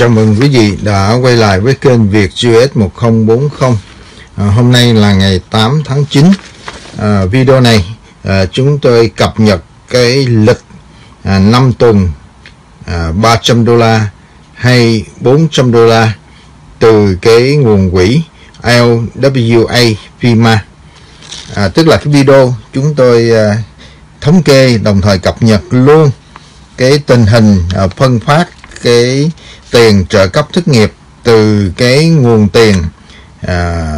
Chào mừng quý vị đã quay lại với kênh Việt US 1040 à, Hôm nay là ngày 8 tháng 9 à, Video này à, chúng tôi cập nhật cái lịch à, 5 tuần à, 300 đô la hay 400 đô la từ cái nguồn quỹ LWA FIMA à, Tức là cái video chúng tôi à, thống kê đồng thời cập nhật luôn cái tình hình à, phân phát cái tiền trợ cấp thất nghiệp từ cái nguồn tiền à,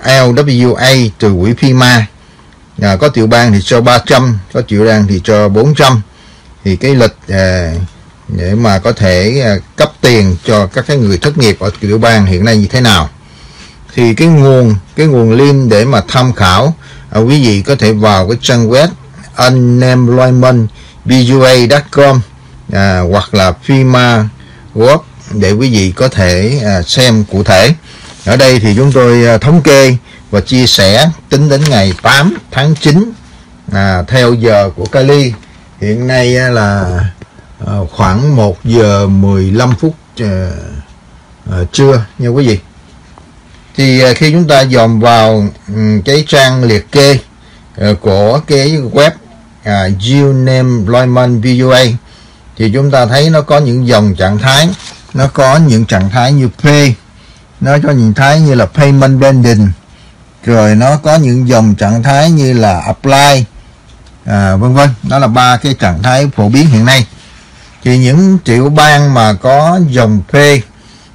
uh, LWA từ quỹ FIMA à, có tiểu bang thì cho 300 có tiểu bang thì cho 400 thì cái lịch à, để mà có thể à, cấp tiền cho các cái người thất nghiệp ở tiểu bang hiện nay như thế nào. Thì cái nguồn cái nguồn link để mà tham khảo à, quý vị có thể vào cái trang web unemploymentbua.com à, hoặc là FIMA Work để quý vị có thể à, xem cụ thể. Ở đây thì chúng tôi à, thống kê và chia sẻ tính đến ngày 8 tháng 9 à, theo giờ của Cali. Hiện nay à, là à, khoảng 1 giờ 15 phút à, à, trưa nha quý vị. Thì à, khi chúng ta dòm vào um, cái trang liệt kê à, của cái web à, Unemployment VOA thì chúng ta thấy nó có những dòng trạng thái nó có những trạng thái như pay nó có những thái như là payment pending rồi nó có những dòng trạng thái như là apply à, vân vân. Đó là ba cái trạng thái phổ biến hiện nay. Thì những tiểu bang mà có dòng pay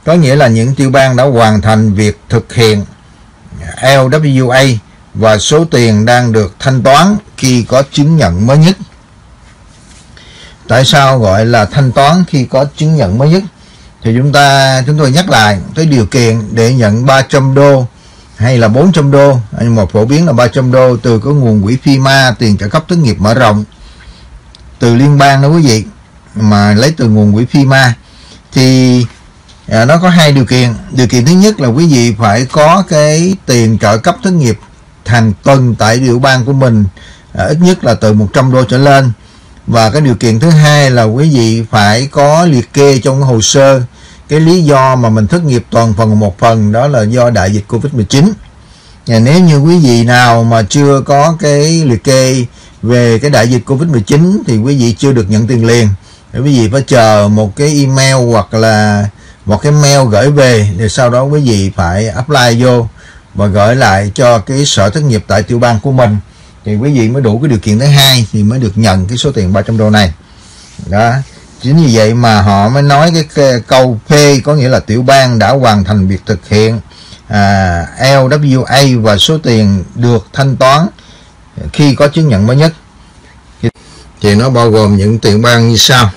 có nghĩa là những tiểu bang đã hoàn thành việc thực hiện LWA và số tiền đang được thanh toán khi có chứng nhận mới nhất tại sao gọi là thanh toán khi có chứng nhận mới nhất? Thì chúng ta chúng tôi nhắc lại cái điều kiện để nhận 300 đô hay là 400 đô. Nhưng mà phổ biến là 300 đô từ cái nguồn quỹ FIMA tiền trợ cấp thất nghiệp mở rộng. Từ liên bang đó quý vị mà lấy từ nguồn quỹ FIMA thì à, nó có hai điều kiện. Điều kiện thứ nhất là quý vị phải có cái tiền trợ cấp thất nghiệp hàng tuần tại tiểu bang của mình. À, ít nhất là từ 100 đô trở lên và cái điều kiện thứ hai là quý vị phải có liệt kê trong cái hồ sơ. Cái lý do mà mình thất nghiệp toàn phần một phần, đó là do đại dịch Covid-19 và nếu như quý vị nào mà chưa có cái liệt kê về cái đại dịch Covid-19 thì quý vị chưa được nhận tiền liền. Quý vị phải chờ một cái email hoặc là một cái mail gửi về thì sau đó quý vị phải apply vô và gửi lại cho cái sở thất nghiệp tại tiểu bang của mình thì quý vị mới đủ cái điều kiện thứ hai thì mới được nhận cái số tiền 300 đô này. Đó. Chính vì vậy mà họ mới nói cái, câu P có nghĩa là tiểu bang đã hoàn thành việc thực hiện à, LWA và số tiền được thanh toán khi có chứng nhận mới nhất. Thì nó bao gồm những tiểu bang như sau.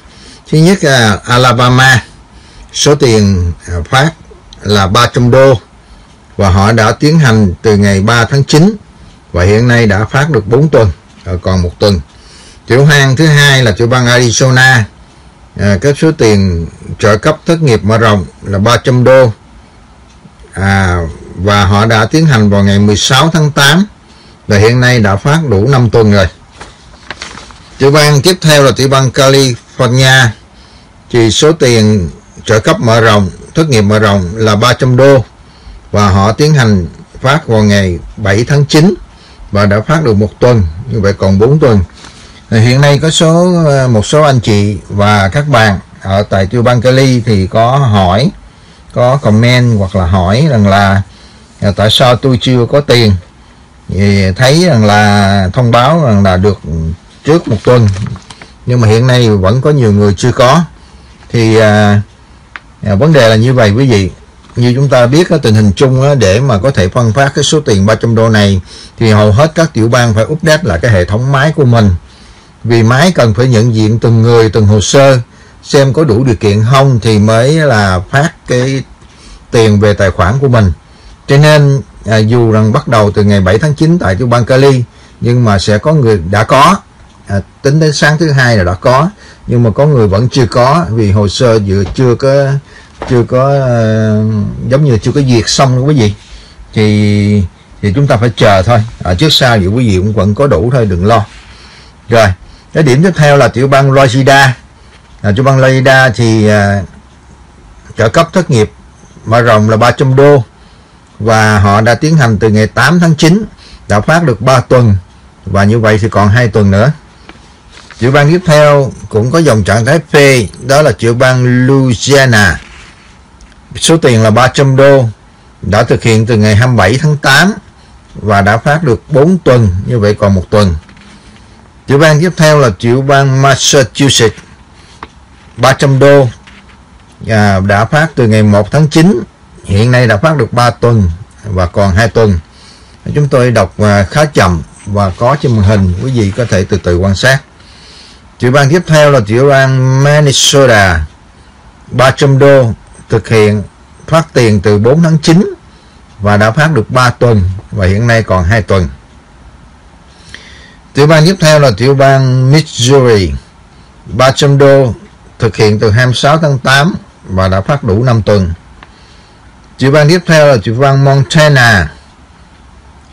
Thứ nhất là Alabama số tiền à, phát là 300 đô và họ đã tiến hành từ ngày 3 tháng 9 và hiện nay đã phát được 4 tuần à, còn một tuần. Tiểu hang thứ hai là tiểu bang Arizona. À, cái số tiền trợ cấp thất nghiệp mở rộng là 300 đô. À, và họ đã tiến hành vào ngày 16 tháng 8 và hiện nay đã phát đủ 5 tuần rồi. Tiểu bang tiếp theo là tiểu bang California. Thì số tiền trợ cấp mở rộng thất nghiệp mở rộng là 300 đô. Và họ tiến hành phát vào ngày 7 tháng 9 và đã phát được một tuần như vậy còn 4 tuần. Hiện nay có số ờ, một số anh chị và các bạn ở tại tiêu bang Cali thì có hỏi có comment hoặc là hỏi rằng là ờ, tại sao tôi chưa có tiền. Thì thấy rằng là thông báo rằng là được trước một tuần nhưng mà hiện nay vẫn có nhiều người chưa có. Thì à, à, vấn đề là như vậy quý vị như chúng ta biết cái tình hình chung để mà có thể phân phát cái số tiền 300 đô này thì hầu hết các tiểu bang phải update lại cái hệ thống máy của mình. Vì máy cần phải nhận diện từng người từng hồ sơ xem có đủ điều kiện không thì mới là phát cái tiền về tài khoản của mình. Cho nên à, dù rằng bắt đầu từ ngày 7 tháng 9 tại tiểu bang Cali nhưng mà sẽ có người đã có. À, tính đến sáng thứ hai là đã có nhưng mà có người vẫn chưa có vì hồ sơ vừa chưa có chưa có uh, giống như chưa có duyệt xong đó quý vị. Thì thì chúng ta phải chờ thôi. Ở trước sau thì quý vị cũng vẫn có đủ thôi đừng lo. Rồi cái điểm tiếp theo là tiểu bang Florida. À, tiểu bang Florida thì à, trợ cấp thất nghiệp mở rộng là 300 đô. Và họ đã tiến hành từ ngày 8 tháng 9 đã phát được 3 tuần. Và như vậy thì còn 2 tuần nữa. Tiểu bang tiếp theo cũng có dòng trạng thái P đó là tiểu bang Louisiana số tiền là 300 đô đã thực hiện từ ngày 27 tháng 8 và đã phát được 4 tuần như vậy còn một tuần. Tiểu bang tiếp theo là tiểu bang Massachusetts. 300 đô à, đã phát từ ngày 1 tháng 9 hiện nay đã phát được 3 tuần và còn 2 tuần. Chúng tôi đọc à, khá chậm và có trên màn hình quý vị có thể từ từ quan sát. Tiểu bang tiếp theo là tiểu bang Minnesota. 300 đô thực hiện phát tiền từ 4 tháng 9 và đã phát được 3 tuần và hiện nay còn 2 tuần. Tiểu bang tiếp theo là tiểu bang Missouri. 300 đô thực hiện từ 26 tháng 8 và đã phát đủ 5 tuần. Tiểu bang tiếp theo là tiểu bang Montana.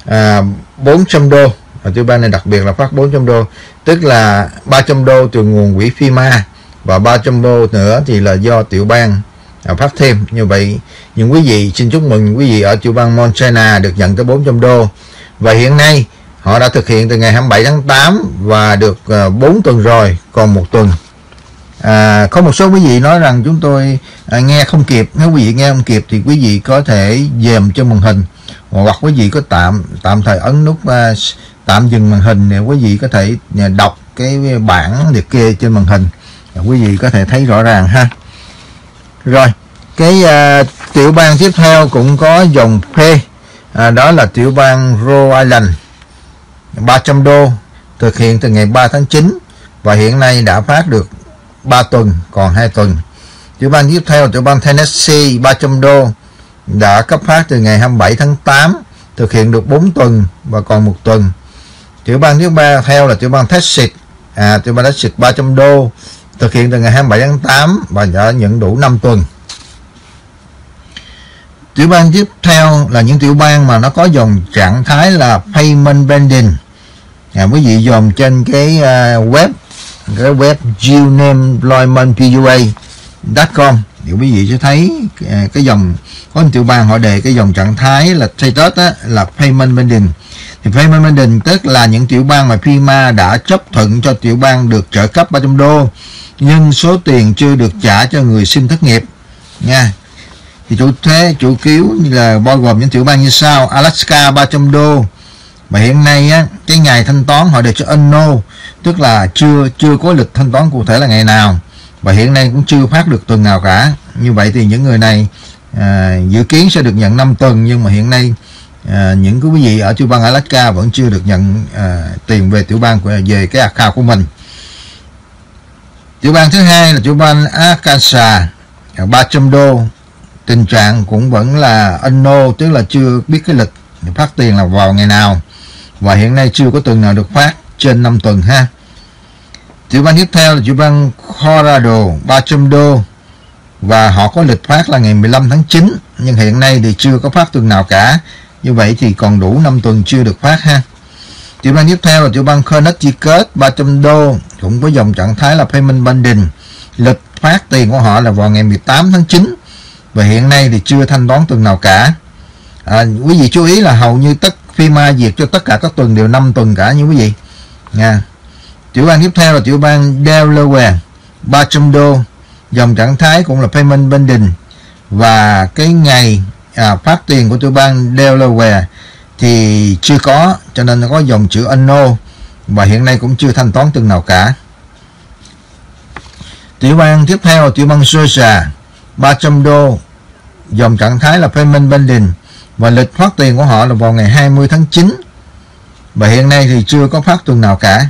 À, 400 đô và tiểu bang này đặc biệt là phát 400 đô tức là 300 đô từ nguồn quỹ FEMA và 300 đô nữa thì là do tiểu bang à, phát thêm như vậy. Những quý vị xin chúc mừng quý vị ở tiểu bang Montana được nhận tới 400 đô. Và hiện nay họ đã thực hiện từ ngày 27 tháng 8 và được ờ, à, 4 tuần rồi còn một tuần. À, có một số quý vị nói rằng chúng tôi à, nghe không kịp. Nếu quý vị nghe không kịp thì quý vị có thể dèm cho màn hình. Hoặc quý vị có tạm tạm thời ấn nút à, tạm dừng màn hình để quý vị có thể à, đọc cái à, bảng liệt kê trên màn hình. Quý vị có thể thấy rõ ràng ha rồi cái à, tiểu bang tiếp theo cũng có dòng P à, đó là tiểu bang Rhode Island. 300 đô thực hiện từ ngày 3 tháng 9 và hiện nay đã phát được 3 tuần còn 2 tuần. Tiểu bang tiếp theo tiểu bang Tennessee 300 đô đã cấp phát từ ngày 27 tháng 8 thực hiện được 4 tuần và còn một tuần. Tiểu bang thứ ba theo là tiểu bang Texas. À, tiểu bang Texas 300 đô thực hiện từ ngày 27 tháng 8 và đã nhận đủ 5 tuần. Tiểu bang tiếp theo là những tiểu bang mà nó có dòng trạng thái là payment pending à, quý vị dòm trên cái uh, web cái web unemploymentpua.com thì quý vị sẽ thấy à, cái dòng có anh tiểu bang họ đề cái dòng trạng thái là status á, là payment pending thì payment pending tức là những tiểu bang mà FEMA đã chấp thuận cho tiểu bang được trợ cấp 300 đô nhưng số tiền chưa được trả cho người xin thất nghiệp nha. Thì chủ thế chủ cứu như là bao gồm những tiểu bang như sau Alaska 300 đô. Mà hiện nay á, cái ngày thanh toán họ đều cho unknown tức là chưa chưa có lịch thanh toán cụ thể là ngày nào và hiện nay cũng chưa phát được tuần nào cả. Như vậy thì những người này à, dự kiến sẽ được nhận 5 tuần nhưng mà hiện nay à, những cái quý vị ở tiểu bang Alaska vẫn chưa được nhận à, tiền về tiểu bang của, về cái account của mình. Tiểu bang thứ hai là tiểu bang Arkansas. 300 đô tình trạng cũng vẫn là unknown tức là chưa biết cái lịch phát tiền là vào ngày nào. Và hiện nay chưa có tuần nào được phát trên 5 tuần ha tiểu bang tiếp theo là tiểu bang Colorado 300 đô và họ có lịch phát là ngày 15 tháng 9 nhưng hiện nay thì chưa có phát tuần nào cả. Như vậy thì còn đủ 5 tuần chưa được phát ha. Tiểu bang tiếp theo là tiểu bang Connecticut 300 đô cũng có dòng trạng thái là payment binding lịch phát tiền của họ là vào ngày 18 tháng 9 và hiện nay thì chưa thanh toán tuần nào cả. À, quý vị chú ý là hầu như tất FIMA duyệt cho tất cả các tuần đều 5 tuần cả như quý vị. Nha tiểu bang tiếp theo là tiểu bang Delaware 300 đô dòng trạng thái cũng là payment pending và cái ngày à, phát tiền của tiểu bang Delaware thì chưa có cho nên nó có dòng chữ unknown và hiện nay cũng chưa thanh toán từng nào cả. Tiểu bang tiếp theo là tiểu bang Georgia 300 đô dòng trạng thái là payment pending và lịch phát tiền của họ là vào ngày 20 tháng 9 và hiện nay thì chưa có phát tuần nào cả.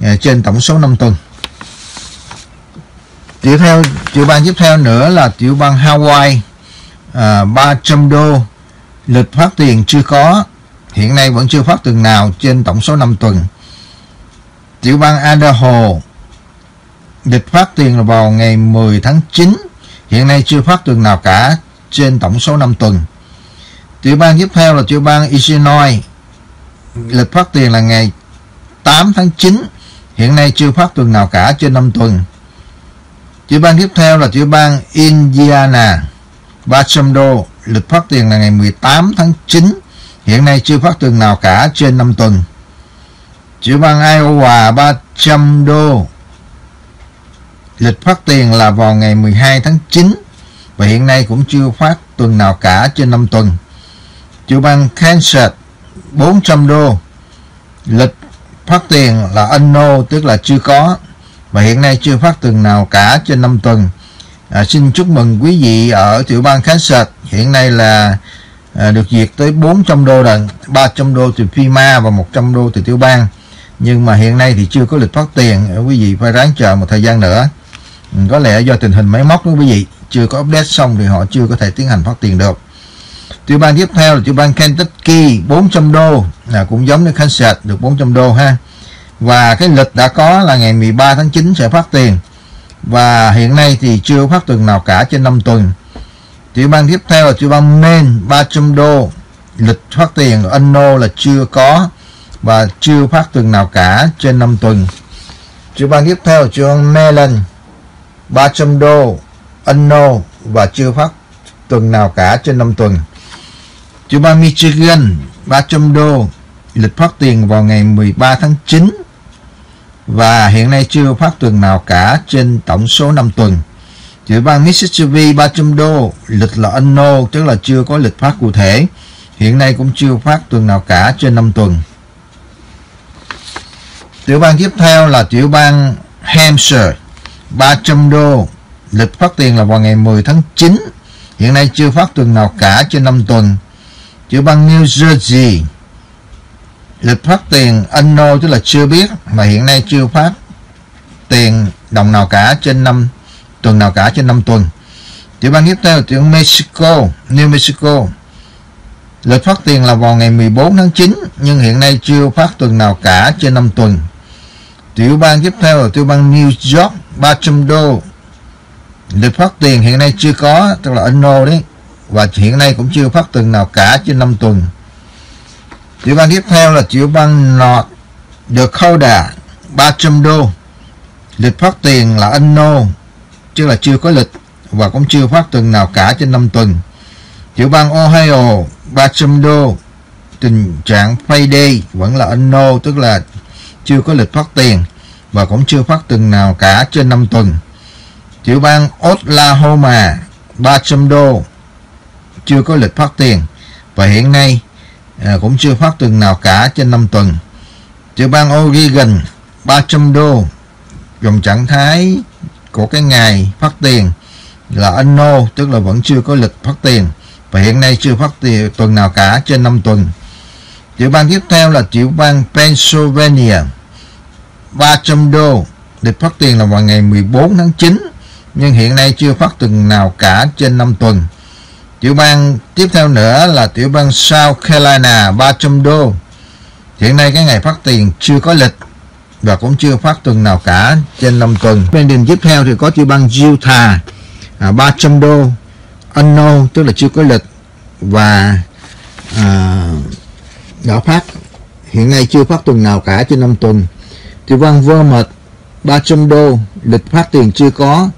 Dạ, trên tổng số 5 tuần. Tiếp theo tiểu bang tiếp theo nữa là tiểu bang Hawaii. À, 300 đô lịch phát tiền chưa có. Hiện nay vẫn chưa phát tuần nào trên tổng số 5 tuần. Tiểu bang Idaho lịch phát tiền là vào ngày 10 tháng 9 hiện nay chưa phát tuần nào cả trên tổng số 5 tuần. Tiểu bang tiếp theo là tiểu bang Illinois. Lịch phát tiền là ngày 8 tháng 9 hiện nay chưa phát tuần nào cả trên 5 tuần. Tiểu bang tiếp theo là tiểu bang Indiana. 300 đô lịch phát tiền là ngày 18 tháng 9 hiện nay chưa phát tuần nào cả trên 5 tuần. Tiểu bang Iowa 300 đô. Lịch phát tiền là vào ngày 12 tháng 9 và hiện nay cũng chưa phát tuần nào cả trên 5 tuần. Tiểu bang Kansas 400 đô. Lịch phát tiền là anno tức là chưa có và hiện nay chưa phát tuần nào cả trên năm tuần. À, xin chúc mừng quý vị ở tiểu bang Kansas. Hiện nay là à, được duyệt tới 400 đô lần 300 đô từ FEMA và 100 đô từ tiểu bang. Nhưng mà hiện nay thì chưa có lịch phát tiền à, quý vị phải ráng chờ một thời gian nữa. Ừ, có lẽ do tình hình máy móc đó quý vị chưa có update xong thì họ chưa có thể tiến hành phát tiền được tiểu bang tiếp theo là tiểu bang Kentucky 400 đô. Là cũng giống như Kansas, được 400 đô ha. Và cái lịch đã có là ngày 13 tháng 9 sẽ phát tiền. Và hiện nay thì chưa phát tuần nào cả trên 5 tuần. Tiểu bang tiếp theo là tiểu bang Maine 300 đô. Lịch phát tiền Ấn là chưa có và chưa phát tuần nào cả trên 5 tuần. Tiểu bang tiếp theo là tiểu bang Maryland 300 đô Ấn và chưa phát tuần nào cả trên 5 tuần tiểu bang Michigan 300 đô lịch phát tiền vào ngày 13 tháng 9 và hiện nay chưa phát tuần nào cả trên tổng số 5 tuần. Tiểu bang Mississippi 300 đô, lịch là anno, tức là chưa có lịch phát cụ thể. Hiện nay cũng chưa phát tuần nào cả trên 5 tuần. Tiểu bang tiếp theo là tiểu bang Hampshire 300 đô, lịch phát tiền là vào ngày 10 tháng 9. Hiện nay chưa phát tuần nào cả trên 5 tuần. Tiểu bang New Jersey lịch phát tiền Anno tức là chưa biết, mà hiện nay chưa phát tiền đồng nào cả trên năm, tuần nào cả trên năm tuần. Tiểu bang tiếp theo, tiểu Mexico, New Mexico. Lịch phát tiền là vào ngày 14 tháng 9 nhưng hiện nay chưa phát tuần nào cả trên năm tuần. Tiểu bang tiếp theo là tiểu bang New York 300 đô lịch phát tiền hiện nay chưa có, tức là Anno đấy và hiện nay cũng chưa phát tuần nào cả trên 5 tuần Tiểu bang tiếp theo là tiểu bang North Dakota 300 đô. Lịch phát tiền là unknown, chứ là chưa có lịch và cũng chưa phát tuần nào cả trên 5 tuần. Tiểu bang Ohio 300 đô. Tình trạng payday vẫn là unknown, tức là chưa có lịch phát tiền và cũng chưa phát tuần nào cả trên 5 tuần. Tiểu bang Oklahoma 300 đô chưa có lịch phát tiền và hiện nay à, cũng chưa phát tuần nào cả trên 5 tuần. Tiểu bang Oregon 300 đô dòng trạng thái của cái ngày phát tiền là unknown tức là vẫn chưa có lịch phát tiền và hiện nay chưa phát tiền tuần nào cả trên 5 tuần. Tiểu bang tiếp theo là tiểu bang Pennsylvania 300 đô lịch phát tiền là vào ngày 14 tháng 9 nhưng hiện nay chưa phát tuần nào cả trên 5 tuần. Tiểu bang tiếp theo nữa là tiểu bang South Carolina 300 đô. Hiện nay cái ngày phát tiền chưa có lịch và cũng chưa phát tuần nào cả trên 5 tuần. Bên điểm tiếp theo thì có tiểu bang Utah à, 300 đô. Unknown tức là chưa có lịch và à, đã phát hiện nay chưa phát tuần nào cả trên 5 tuần. Tiểu bang Vermont 300 đô lịch phát tiền chưa có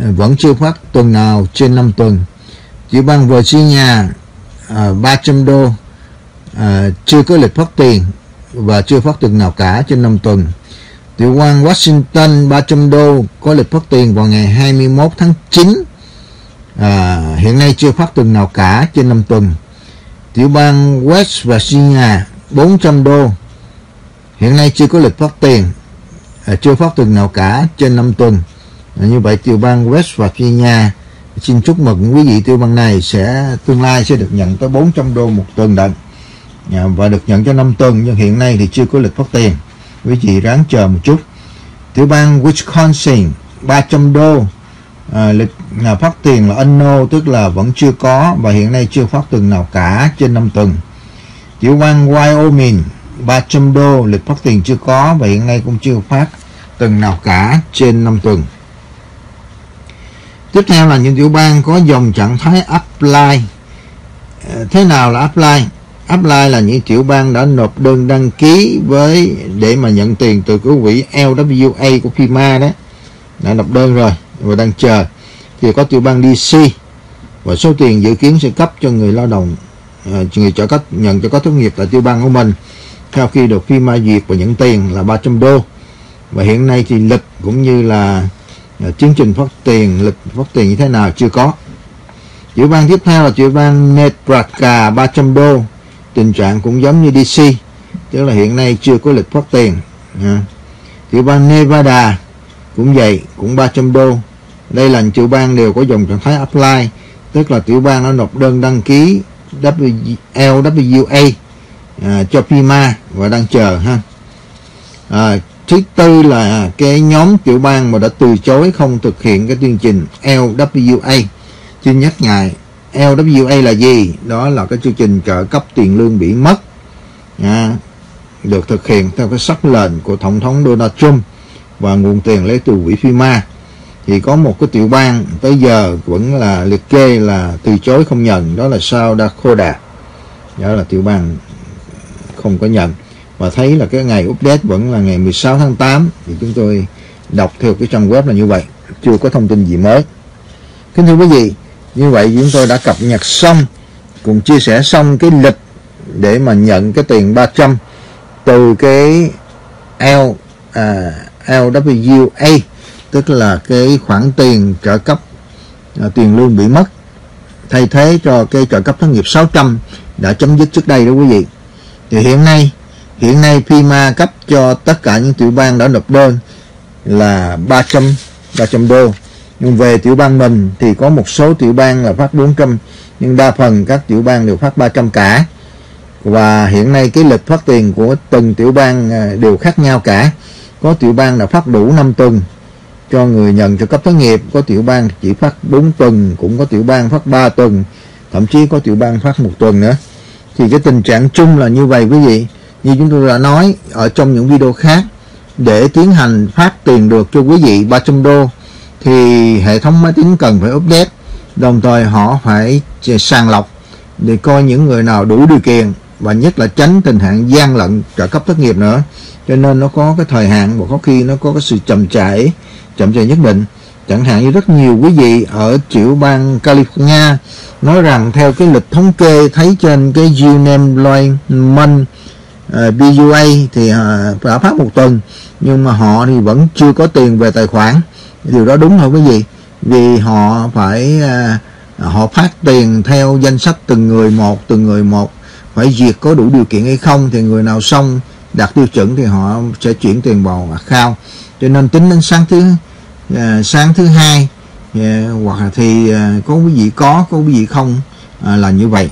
à, vẫn chưa phát tuần nào trên 5 tuần tiểu bang Virginia uh, 300 đô uh, chưa có lịch phát tiền và chưa phát tuần nào cả trên 5 tuần. Tiểu bang Washington 300 đô có lịch phát tiền vào ngày 21 tháng 9 à, hiện nay chưa phát tuần nào cả trên 5 tuần. Tiểu bang West Virginia 400 đô. Hiện nay chưa có lịch phát tiền à, chưa phát tuần nào cả trên 5 tuần. À, như vậy tiểu bang West Virginia xin chúc mừng quý vị tiêu bang này sẽ tương lai sẽ được nhận tới 400 đô một tuần đợt à, và được nhận cho 5 tuần nhưng hiện nay thì chưa có lịch phát tiền. Quý vị ráng chờ một chút. Tiểu bang Wisconsin 300 đô. À, lịch à, phát tiền là unknown tức là vẫn chưa có và hiện nay chưa phát tuần nào cả trên 5 tuần. Tiểu bang Wyoming 300 đô lịch phát tiền chưa có và hiện nay cũng chưa phát tuần nào cả trên 5 tuần tiếp theo là những tiểu bang có dòng trạng thái apply. Ờ, thế nào là apply? Apply là những tiểu bang đã nộp đơn đăng ký với, để mà nhận tiền từ cái quỹ LWA của FEMA đó. Đã nộp đơn rồi, và đang chờ. Thì có tiểu bang DC và số tiền dự kiến sẽ cấp cho người lao động ờ, người trợ cấp, nhận cho có tốt nghiệp tại tiểu bang của mình. Sau khi được FEMA duyệt và nhận tiền là 300 đô. Và hiện nay thì lịch cũng như là Ờ, chương trình phát tiền lịch phát tiền như thế nào chưa có. Tiểu bang tiếp theo là tiểu bang Nebraska 300 đô. Tình trạng cũng giống như DC tức là hiện nay chưa có lịch phát tiền. À. tiểu bang Nevada cũng vậy cũng 300 đô. Đây là tiểu bang đều có dòng trạng thái apply tức là tiểu bang nó nộp đơn đăng ký LWA à, cho FEMA và đang chờ ha. À, thứ tư là cái nhóm tiểu bang mà đã từ chối không thực hiện cái chương trình LWA xin nhắc ngài LWA là gì? Đó là cái chương trình trợ cấp tiền lương bị mất. À, được thực hiện theo cái sắc lệnh của tổng thống Donald Trump và nguồn tiền lấy từ quỹ FEMA thì có một cái tiểu bang tới giờ vẫn là liệt kê là từ chối không nhận. Đó là South Dakota đó là tiểu bang không có nhận và thấy là cái ngày update vẫn là ngày 16 tháng 8 thì chúng tôi đọc theo cái trang web là như vậy chưa có thông tin gì mới. Kính thưa quý vị như vậy chúng tôi đã cập nhật xong cùng chia sẻ xong cái lịch để mà nhận cái tiền 300 từ cái L à, LWA tức là cái khoản tiền trợ cấp à, tiền lương bị mất. Thay thế cho cái trợ cấp thất nghiệp 600 đã chấm dứt trước đây đó quý vị. Thì hiện nay hiện nay Pima cấp cho tất cả những tiểu bang đã nộp đơn là 300 300 đô. Nhưng về tiểu bang mình thì có một số tiểu bang là phát 400 nhưng đa phần các tiểu bang đều phát 300 cả. Và hiện nay cái lịch phát tiền của từng tiểu bang à, đều khác nhau cả. Có tiểu bang là phát đủ 5 tuần cho người nhận trợ cấp thất nghiệp, có tiểu bang chỉ phát 4 tuần, cũng có tiểu bang phát 3 tuần, thậm chí có tiểu bang phát một tuần nữa. Thì cái tình trạng chung là như vậy quý vị như chúng tôi đã nói, ở trong những video khác, để tiến hành phát tiền được cho quý vị 300 đô thì hệ thống máy tính cần phải update. Đồng thời họ phải sàng lọc để coi những người nào đủ điều kiện và nhất là tránh tình trạng gian lận trợ cấp thất nghiệp nữa. Cho nên nó có cái thời hạn và có khi nó có cái sự chậm trễ chậm trễ nhất định. Chẳng hạn như rất nhiều quý vị ở tiểu bang California nói rằng theo cái lịch thống kê thấy trên cái Unemployment Ờ, uh, BUA thì ờ, uh, đã phát một tuần nhưng mà họ thì vẫn chưa có tiền về tài khoản. Điều đó đúng không quý vị? Vì họ phải uh, họ phát tiền theo danh sách từng người một từng người một. Phải duyệt có đủ điều kiện hay không thì người nào xong đạt tiêu chuẩn thì họ sẽ chuyển tiền vào account cho nên tính đến sáng thứ uh, sáng thứ hai uh, hoặc thì uh, có quý vị có có quý vị không uh, là như vậy.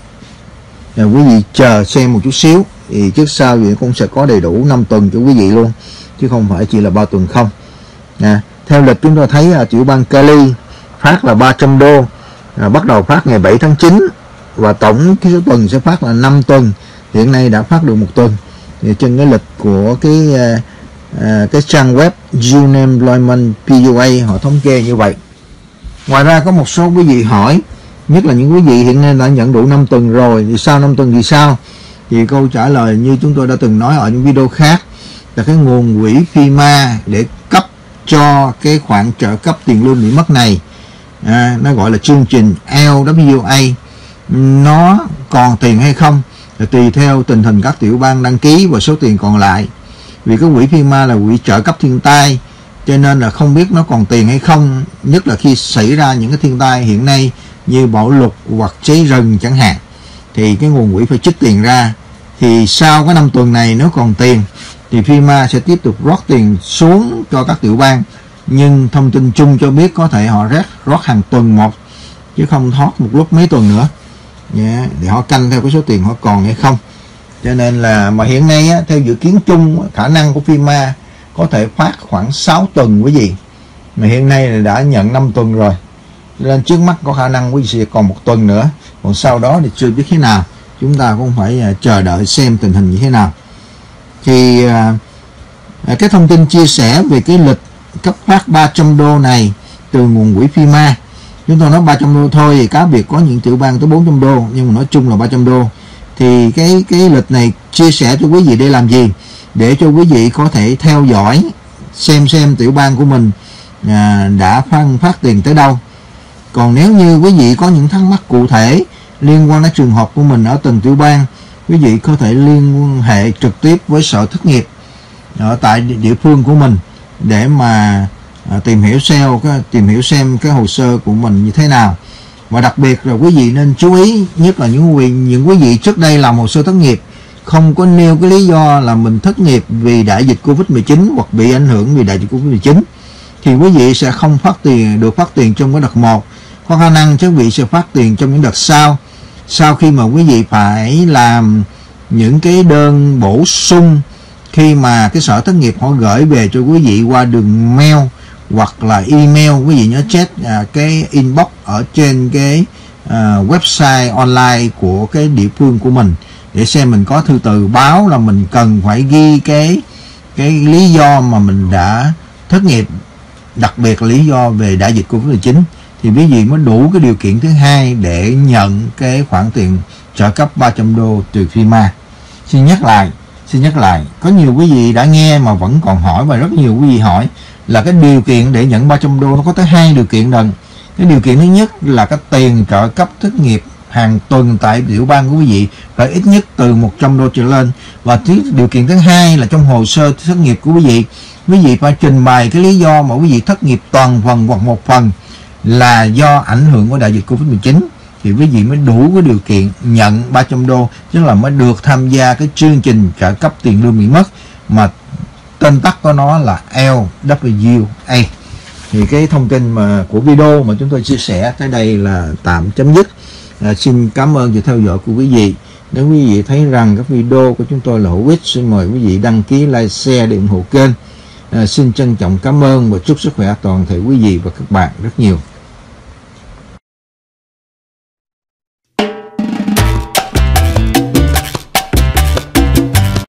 Uh, quý vị chờ xem một chút xíu thì trước sau thì cũng sẽ có đầy đủ 5 tuần cho quý vị luôn chứ không phải chỉ là 3 tuần không. À, theo lịch chúng ta thấy à, tiểu bang Cali phát là 300 đô à, bắt đầu phát ngày 7 tháng 9 và tổng cái số tuần sẽ phát là 5 tuần hiện nay đã phát được một tuần. Thì trên cái lịch của cái à, uh, cái trang web Unemployment PUA họ thống kê như vậy. Ngoài ra có một số quý vị hỏi nhất là những quý vị hiện nay đã nhận đủ 5 tuần rồi thì sau 5 tuần thì sao? Thì câu trả lời như chúng tôi đã từng nói ở những video khác là cái nguồn quỹ FEMA để cấp cho cái khoản trợ cấp tiền lương bị mất này. À, nó gọi là chương trình LWA nó còn tiền hay không là tùy theo tình hình các tiểu bang đăng ký và số tiền còn lại. Vì cái quỹ FEMA là quỹ trợ cấp thiên tai cho nên là không biết nó còn tiền hay không nhất là khi xảy ra những cái thiên tai hiện nay như bão lụt hoặc cháy rừng chẳng hạn thì cái nguồn quỹ phải trích tiền ra. Thì sau cái năm tuần này nếu còn tiền thì FEMA sẽ tiếp tục rót tiền xuống cho các tiểu bang. Nhưng thông tin chung cho biết có thể họ rót rót hàng tuần một chứ không thoát một lúc mấy tuần nữa. Dạ, yeah, để họ canh theo cái số tiền họ còn hay không. Cho nên là mà hiện nay á, theo dự kiến chung khả năng của FEMA có thể phát khoảng 6 tuần quý vị mà hiện nay là đã nhận 5 tuần rồi nên trước mắt có khả năng quý vị sẽ còn một tuần nữa. Còn sau đó thì chưa biết thế nào. Chúng ta cũng phải à, chờ đợi xem tình hình như thế nào. Thì à, à, cái thông tin chia sẻ về cái lịch cấp phát 300 đô này từ nguồn quỹ FEMA chúng tôi nói 300 đô thôi thì cá biệt có những tiểu bang tới 400 đô nhưng mà nói chung là 300 đô. Thì cái cái lịch này chia sẻ cho quý vị để làm gì? Để cho quý vị có thể theo dõi xem xem tiểu bang của mình à, đã phân phát tiền tới đâu còn nếu như quý vị có những thắc mắc cụ thể liên quan đến trường hợp của mình ở từng tiểu bang, quý vị có thể liên hệ trực tiếp với sở thất nghiệp ở tại địa phương của mình để mà à, tìm hiểu xem tìm hiểu xem cái hồ sơ của mình như thế nào. Và đặc biệt là quý vị nên chú ý nhất là những quý những quý vị trước đây làm hồ sơ thất nghiệp, không có nêu cái lý do là mình thất nghiệp vì đại dịch Covid-19 hoặc bị ảnh hưởng vì đại dịch Covid-19 thì quý vị sẽ không phát tiền, được phát tiền trong cái đợt 1 có khả năng chuẩn vị sẽ phát tiền trong những đợt sau. Sau khi mà quý vị phải làm những cái đơn bổ sung khi mà cái sở thất nghiệp họ gửi về cho quý vị qua đường mail hoặc là email quý vị nhớ check à, cái inbox ở trên cái à, website online của cái địa phương của mình để xem mình có thư từ báo là mình cần phải ghi cái cái lý do mà mình đã thất nghiệp đặc biệt là lý do về đại dịch Covid-19 thì quý vị mới đủ cái điều kiện thứ hai để nhận cái khoản tiền trợ cấp 300 đô từ FIMA. Xin nhắc lại, xin nhắc lại, có nhiều quý vị đã nghe mà vẫn còn hỏi và rất nhiều quý vị hỏi là cái điều kiện để nhận 300 đô nó có tới hai điều kiện lần. Cái điều kiện thứ nhất là cái tiền trợ cấp thất nghiệp hàng tuần tại tiểu bang của quý vị phải ít nhất từ 100 đô trở lên và thứ điều kiện thứ hai là trong hồ sơ thất nghiệp của quý vị quý vị phải trình bày cái lý do mà quý vị thất nghiệp toàn phần hoặc một phần là do ảnh hưởng của đại dịch Covid-19 thì quý vị mới đủ cái điều kiện nhận 300 đô tức là mới được tham gia cái chương trình trợ cấp tiền lương bị mất. Mà tên tắt của nó là LWA thì cái thông tin mà của video mà chúng tôi chia sẻ tới đây là tạm chấm dứt. À, xin cảm ơn sự theo dõi của quý vị. Nếu quý vị thấy rằng các video của chúng tôi là hữu ích xin mời quý vị đăng ký like share để ủng hộ kênh. À, xin trân trọng cảm ơn và chúc sức khỏe toàn thể quý vị và các bạn rất nhiều.